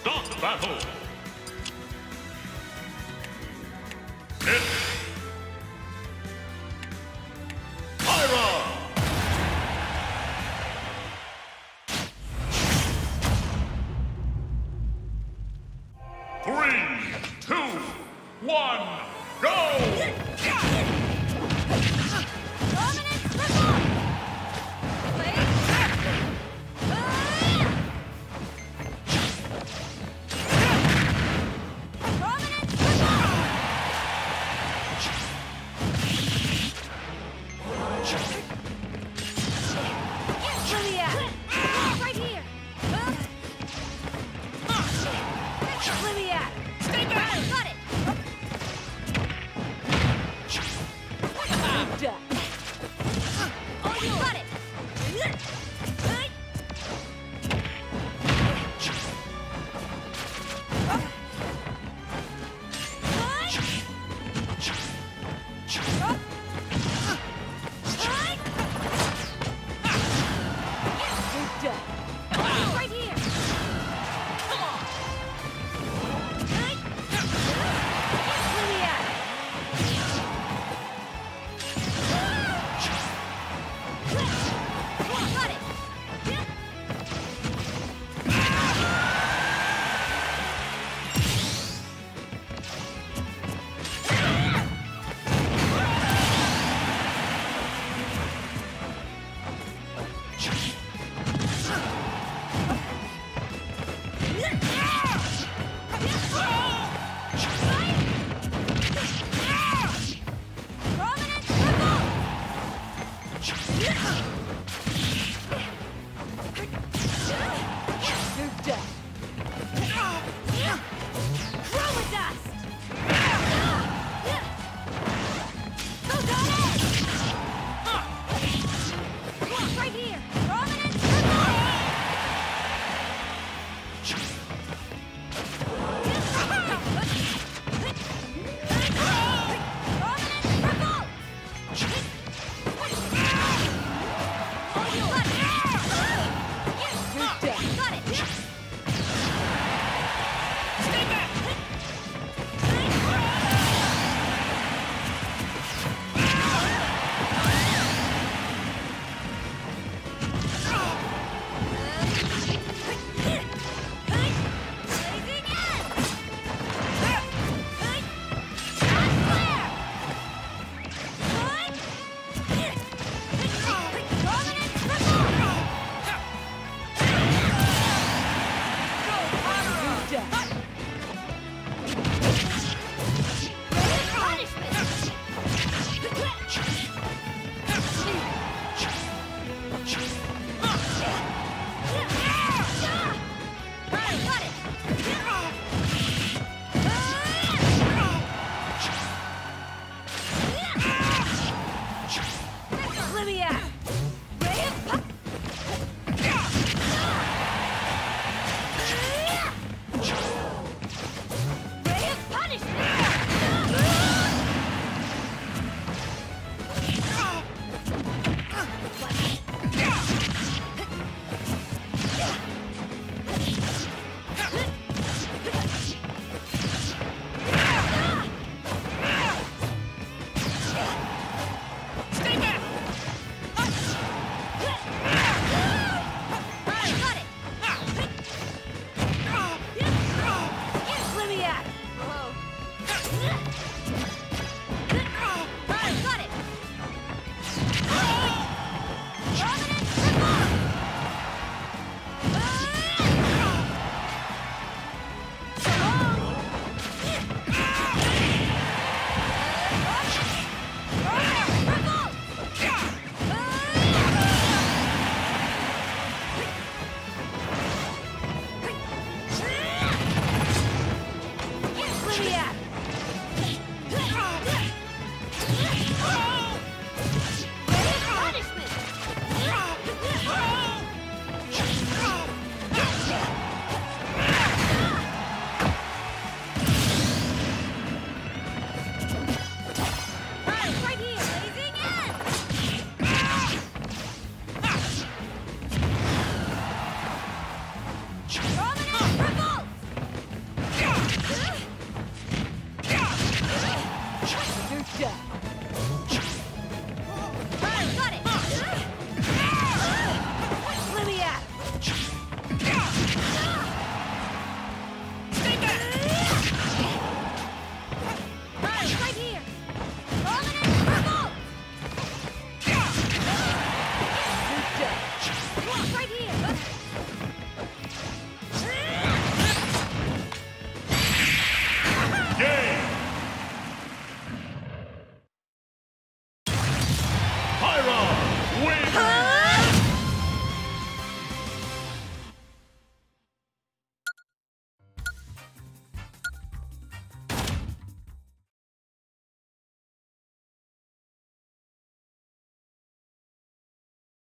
Start battle! Hit! Pyra! Three, two, one, go! Let me at. Stay back! Got it. Ah! Idiot!